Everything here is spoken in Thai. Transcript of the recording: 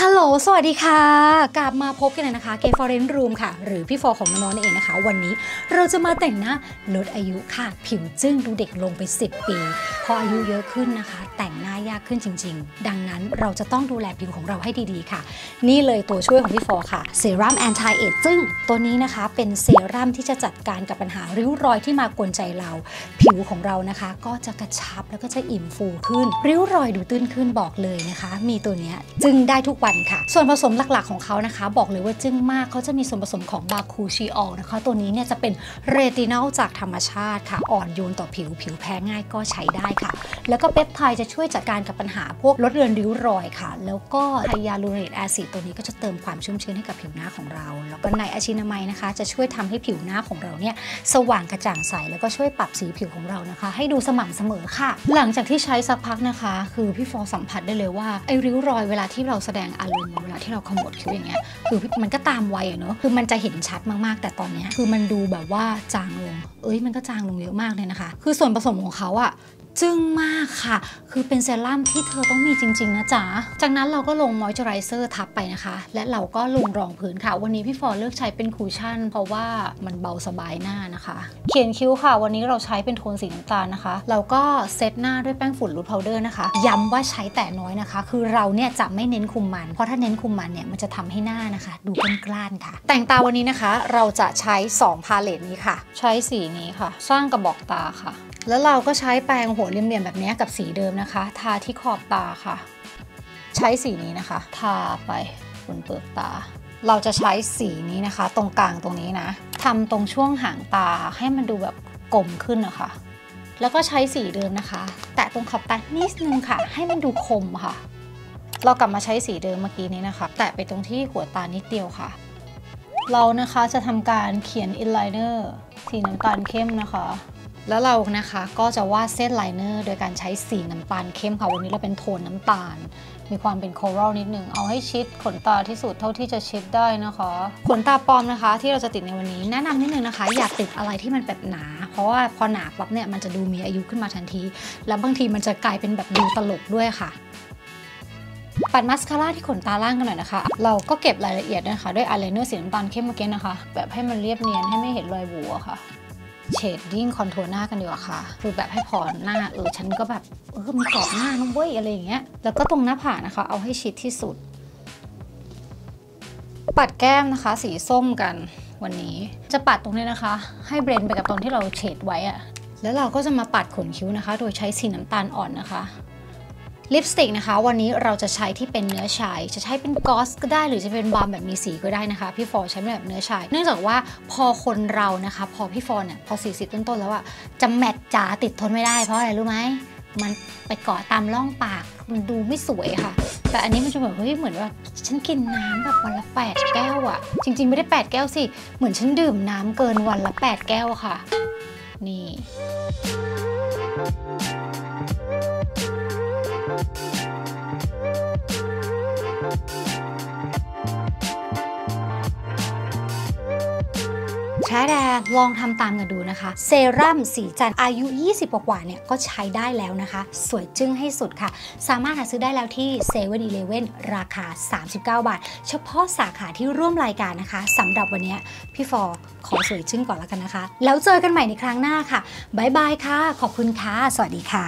ฮัลโหล สวัสดีค่ะ กลับมาพบกันเลยนะคะ เกฟอร์เรนรูมค่ะ หรือพี่ฟอของน้องๆนั่นเองนะคะ วันนี้เราจะมาแต่งหน้าลดอายุค่ะ ผิวจึ้งดูเด็กลงไป 10 ปี พออายุเยอะขึ้นนะคะ แต่งหน้ายากขึ้นจริง ๆ ดังนั้นเราจะต้องดูแลผิวของเราให้ดีๆค่ะ นี่เลยตัวช่วยของพี่ฟอค่ะ เซรั่มแอนตี้เอจซึ่งตัวนี้นะคะ เป็นเซรั่มที่จะจัดการกับปัญหาริ้วรอยที่มากวนใจเรา ผิวของเรานะคะ ก็จะกระชับแล้วก็จะอิ่มฟูขึ้น ริ้วรอยดูตื้นขึ้นบอกเลยนะคะ มีตัวนี้จึงได้ทุกวันค่ะ ส่วนผสมหลักๆของเขานะคะ บอกเลยว่าจึ้งมากเขาจะมีส่วนผสมของ bakuchiol นะคะ ตัวนี้เนี่ยจะเป็น retinol จากธรรมชาติค่ะ อ่อนโยนต่อผิวผิวแพ้ง่ายก็ใช้ได้ค่ะ แล้วก็เปปไทด์จะช่วยจัดการกับปัญหาพวกลดเลือนริ้วรอยค่ะ แล้วก็ hyaluronic acid ตัวนี้ก็จะเติมความชุ่มชื้นให้กับผิวหน้าของเรา แล้วก็ niacinamide นะคะ จะช่วยทำให้ผิวหน้าของเราเนี่ยสว่างกระจ่างใสแล้วก็ช่วยปรับสีผิวของเรานะคะ ให้ดูสม่ำเสมอค่ะ หลังจากที่ใช้สักพักนะคะ คือพี่ฟอร์สัมผัสได้เลยว่าไอ้ริ้วรอยเวลาที่เราแสดงอารมณ์เวลาที่เราขมวดคิ้วอย่างเงี้ยคือมันก็ตามวัยอะเนอะคือมันจะเห็นชัดมากๆ แต่ตอนเนี้ยคือมันดูแบบว่าจางลง เอ้ยมันก็จางลงเยอะมากเลยนะคะ คือส่วนผสมของเขาอะ จึ้งมากค่ะ คือเป็นเซรั่มที่เธอต้องมีจริง ๆ นะจ๊ะ จากนั้นเราก็ลงมอยส์เจอไรเซอร์ทับไปนะคะ และเราก็ลงรองพื้นค่ะ วันนี้พี่ฟอร์เลือกใช้เป็น cushion เพราะว่ามันเบาสบายหน้านะคะ เขียนคิ้วค่ะ วันนี้เราใช้เป็นโทนสีน้ำตาลนะคะ เราก็เซตหน้าด้วยแป้งฝุ่น loose powder นะคะ ย้ำว่าใช้แต่น้อยนะคะ คือเราเนี่ยจะไม่เน้นคุมมัน เพราะถ้าเน้นคุมมันเนี่ยมันจะทำให้หน้านะคะ ดูกล้านๆค่ะ แต่งตาวันนี้นะคะ เราจะใช้2พาเลตนี้ค่ะ ใช้สีนี้ค่ะ สร้างกระบอกตาค่ะ แล้วเราก็ใช้แปรงหัวเหลี่ยมๆแบบนี้กับสีเดิมนะคะ ทาที่ขอบตาค่ะ ใช้สีนี้นะคะ ทาไปบนเปลือกตา เราจะใช้สีนี้นะคะ ตรงกลางตรงนี้นะทำตรงช่วงหางตาให้มันดูแบบกลมขึ้นนะคะ แล้วก็ใช้สีเดิมนะคะ แตะตรงขอบตานิดนึงค่ะ ให้มันดูคมค่ะ เรากลับมาใช้สีเดิมเมื่อกี้นี้นะคะ แตะไปตรงที่หัวตานิดเดียวค่ะ เรานะคะจะทำการเขียน inliner สีน้ำตาลเข้มนะคะ แล้วเรานะคะก็จะวาดเส้น liner โดยการใช้สีน้ำตาลเข้มค่ะ วันนี้เราเป็นโทนน้ำตาล มีความเป็น coral นิดนึง เอาให้ชิดขนตาที่สุดเท่าที่จะชิดได้นะคะ ขนตาปลอมนะคะ ที่เราจะติดในวันนี้ แนะนำนิดนึงนะคะ อย่าติดอะไรที่มันแบบหนา เพราะว่าพอหนาปั๊บเนี่ยมันจะดูมีอายุขึ้นมาทันที แล้วบางทีมันจะกลายเป็นแบบดูตลกด้วยค่ะปัดมัสคาร่าที่ขนตาล่างกันหน่อยนะคะ เราก็เก็บรายละเอียดนะคะ ด้วยอายไลเนอร์สีน้ำตาลเข้มเมื่อกี้นะคะ แบบให้มันเรียบเนียนให้ไม่เห็นรอยกาวค่ะ shading contour หน้ากันดีกว่าค่ะ คือแบบให้พอหน้าเออฉันก็แบบเออมีกรอบหน้านะเว้ยอะไรอย่างเงี้ย แล้วก็ตรงหน้าผากนะคะ เอาให้ชิดที่สุด ปัดแก้มนะคะ สีส้มกันวันนี้ จะปัดตรงนี้นะคะ ให้เบรนไปกับตรงที่เราเฉดไว้อะแล้วเราก็จะมาปัดขนคิ้วนะคะ โดยใช้สีน้ำตาลอ่อนนะคะ ลิปสติกนะคะ วันนี้เราจะใช้ที่เป็นเนื้อชาย จะใช้เป็นกอสก็ได้ หรือจะเป็นบาล์มแบบมีสีก็ได้นะคะ พี่ฟอใช้เป็นแบบเนื้อชาย เนื่องจากว่าพอคนเรานะคะ พอพี่ฟอเนี่ยพอ 40 ต้นๆแล้วอะจะแมทจ๋าติดทนไม่ได้เพราะอะไรรู้ไหมมันไปเกาะตามร่องปากมันดูไม่สวยค่ะ แต่อันนี้มันจะแบบเฮ้ยเหมือนแบบฉันกินน้ำแบบวันละ 8 แก้วอะจริง ๆ ไม่ได้ 8 แก้วสิ เหมือนฉันดื่มน้ำเกินวันละ 8 แก้วค่ะ นี่ แท้แดลองทำตามกันดูนะคะ เซรั่มสีจันอายุ 20 กว่าเนี่ยก็ใช้ได้แล้วนะคะ สวยจึ้งให้สุดค่ะ สามารถหาซื้อได้แล้วที่เซเว่นอีเลเว่นราคา 39 บาท เฉพาะสาขาที่ร่วมรายการนะคะสำหรับวันนี้พี่ฟอขอสวยจึ้งก่อนแล้วกันนะคะ แล้วเจอกันใหม่ในครั้งหน้าค่ะบ๊ายบายค่ะ ขอบคุณค่ะ สวัสดีค่ะ